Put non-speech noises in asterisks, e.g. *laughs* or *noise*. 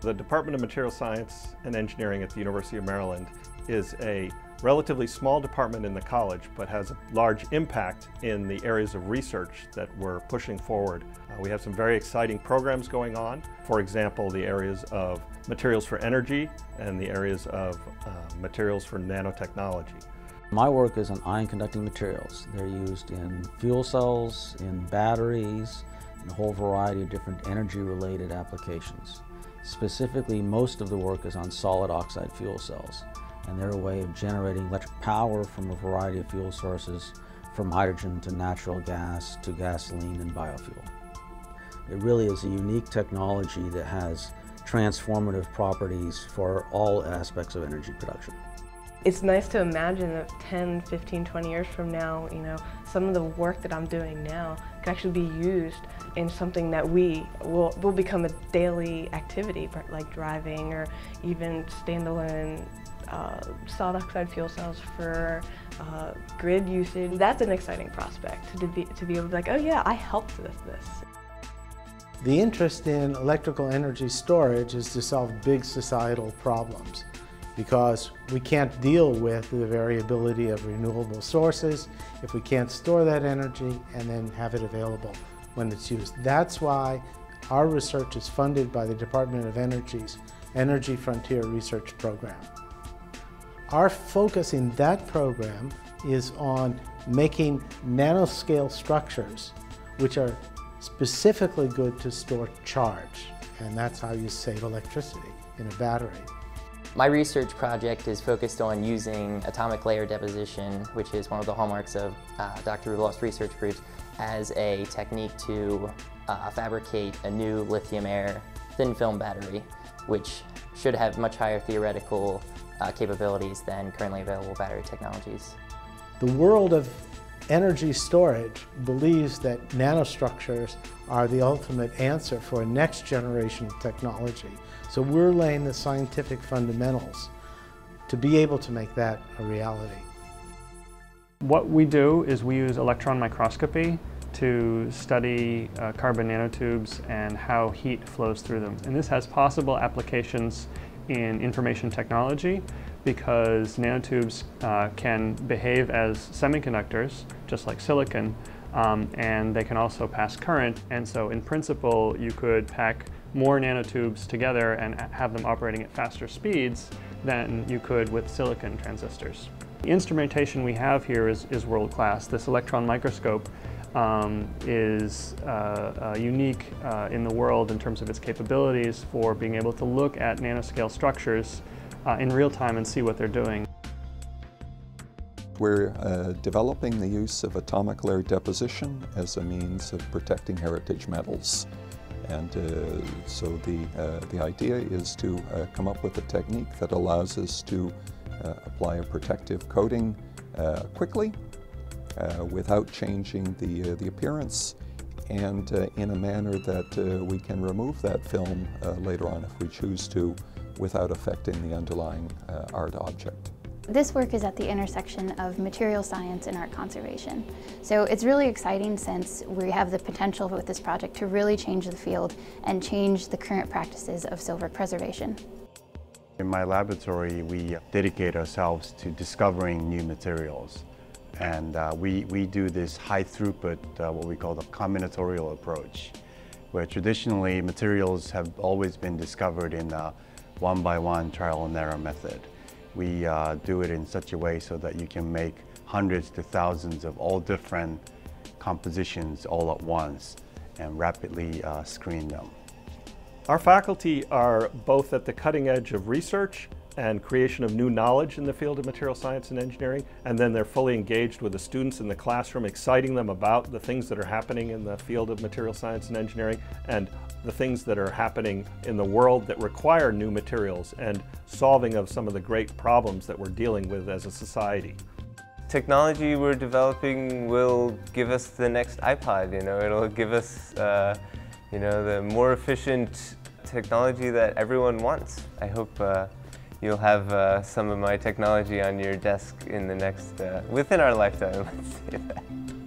The Department of Material Science and Engineering at the University of Maryland is a relatively small department in the college, but has a large impact in the areas of research that we're pushing forward. Uh, we have some very exciting programs going on. For example, the areas of materials for energy and the areas of uh, materials for nanotechnology. My work is on ion conducting materials. They're used in fuel cells, in batteries, in a whole variety of different energy related applications. Specifically, most of the work is on solid oxide fuel cells and they're a way of generating electric power from a variety of fuel sources, from hydrogen to natural gas to gasoline and biofuel. It really is a unique technology that has transformative properties for all aspects of energy production. It's nice to imagine that 10, 15, 20 years from now, you know, some of the work that I'm doing now can actually be used in something that we will, will become a daily activity, like driving or even standalone uh, solid oxide fuel cells for uh, grid usage. That's an exciting prospect to be, to be able to be like, oh yeah, I helped with this. The interest in electrical energy storage is to solve big societal problems because we can't deal with the variability of renewable sources if we can't store that energy and then have it available when it's used. That's why our research is funded by the Department of Energy's Energy Frontier Research Program. Our focus in that program is on making nanoscale structures which are specifically good to store charge. And that's how you save electricity in a battery. My research project is focused on using atomic layer deposition, which is one of the hallmarks of uh, Dr. Rubloff's research groups, as a technique to uh, fabricate a new lithium-air thin film battery, which should have much higher theoretical uh, capabilities than currently available battery technologies. The world of energy storage believes that nanostructures are the ultimate answer for a next generation of technology. So we're laying the scientific fundamentals to be able to make that a reality. What we do is we use electron microscopy to study uh, carbon nanotubes and how heat flows through them. And this has possible applications in information technology because nanotubes uh, can behave as semiconductors, just like silicon, um, and they can also pass current. And so in principle, you could pack more nanotubes together and have them operating at faster speeds than you could with silicon transistors. The instrumentation we have here is, is world-class. This electron microscope um, is uh, uh, unique uh, in the world in terms of its capabilities for being able to look at nanoscale structures uh, in real time and see what they're doing. We're uh, developing the use of atomic layer deposition as a means of protecting heritage metals. And uh, so the, the idea is to come up with a technique that allows us to apply a protective coating quickly uh, without changing the, uh, the appearance and uh, in a manner that uh, we can remove that film uh, later on if we choose to without affecting the underlying uh, art object. This work is at the intersection of material science and art conservation. So it's really exciting since we have the potential with this project to really change the field and change the current practices of silver preservation. In my laboratory, we dedicate ourselves to discovering new materials. And uh, we, we do this high throughput, uh, what we call the combinatorial approach, where traditionally materials have always been discovered in a one by one trial and error method. We uh, do it in such a way so that you can make hundreds to thousands of all different compositions all at once and rapidly uh, screen them. Our faculty are both at the cutting edge of research and creation of new knowledge in the field of material science and engineering, and then they're fully engaged with the students in the classroom, exciting them about the things that are happening in the field of material science and engineering, and the things that are happening in the world that require new materials, and solving of some of the great problems that we're dealing with as a society. Technology we're developing will give us the next iPod, you know, it'll give us, uh, you know, the more efficient technology that everyone wants. I hope uh, you'll have uh, some of my technology on your desk in the next, uh, within our lifetime, *laughs* let's say that.